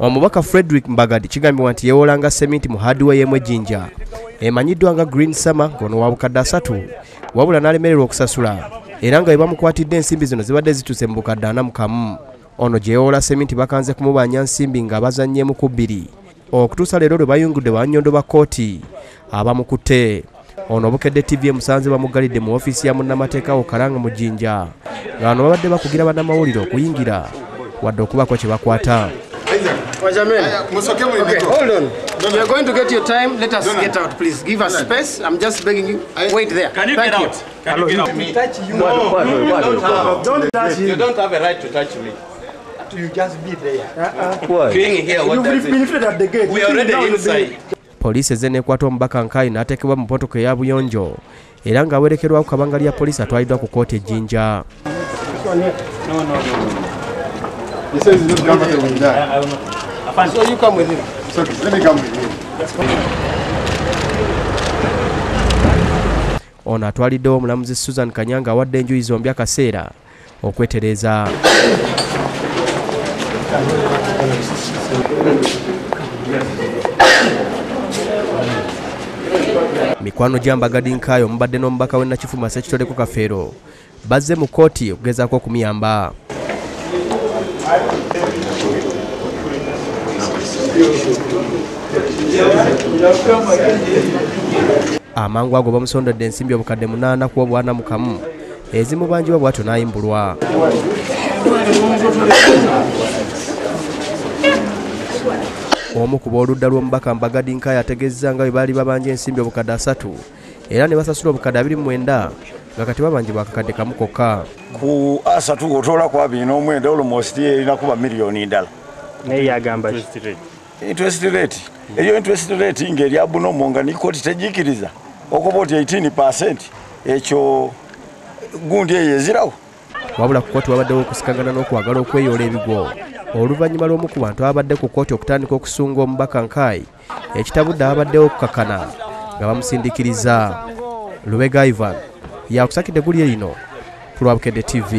omubaka frederick mbagadi kigambibwa nti yeewolanga seminti mu hadiwe y'emu ejjinja emanyiddwa nga green summer ng'ono wa bukadde asatu wabula n'alemererwa okusasula era nga bwe bamukwatidde ensimbi zino zibadde zituuse mu bukadde ana mu kamu. Ono gye yeewola seminti bakanze kumubanja nsimbi nga bazannyemu ku bbiri. Okutuusa leero lwe bayungudde bannyondo ba kkooti abamukutte. Ono obukedde tv emusanze bamugalidde mu ofiisi ya munnamateeka okalanga mu jjinja nga bano babadde bakugira bannamawulire okuyingira wadde okubako kye bakwata Okay, hold on. You are going to get your time. Let us get out, please. Give us space. I'm just begging you. Wait there. Can you Thank get you. out? Can you get out? Don't touch You him. don't have a right to touch me. You just be there. Being here, what You've been at the gate. We You are already inside. poliisi ezze n'ekwata omubaka nkayi n'ateekebwa mu potoka eya buyonjo era ng'awerekerwako kabanga lya poliisi atwaliddwa ku no, ejjinja he says he's not comfortable with that So you come with him. it's okay. Let me come with you ono atwaliddewo omulamuzi susan kanyanga awadde enjuyi zombi akaseera okwetereeza mikwano gya mbagadi nkaayo omubadde n'omubaka w'e nakifuma sekitoleko kafeero. Bazze mu kkooti okugezaako okumuyamba amangu ago bamusondodde ensimbi obukadde munaana ku obwana mu kamu ezimubanjibwa bw'atyo n'ayimbulwa. Omu ku booludda lw'omubaka mbagadi nkaayo ategeezezza nga bwe baali babanja ensimbi obukadde asatu era ne basasula obukadde abiri mwenda nga kati babanjibwa akakadde kamu kokka. Ku asatu otola ku abiri n'omwenda almost erina kuba miliyoni ndala naye yagamba ki interest rate. Eriyo interest rate ng'erya bunomo nga nikoti tegikiriza okuba oti 18 percent ekyo gundi eyo ezirawo. Wabula ku kooti wabaddewo okusikagana n'okwagala okweyoola ebigwo. Oluvannyuma lw'omu ku bantu ababadde ku kooti okutandika okusunga omubaka nkaayi ekitabudde ababaddewo okukakana nga bamusindikiriza. Lubega ivan yakusakidde gulye lino ku lwabukedde tv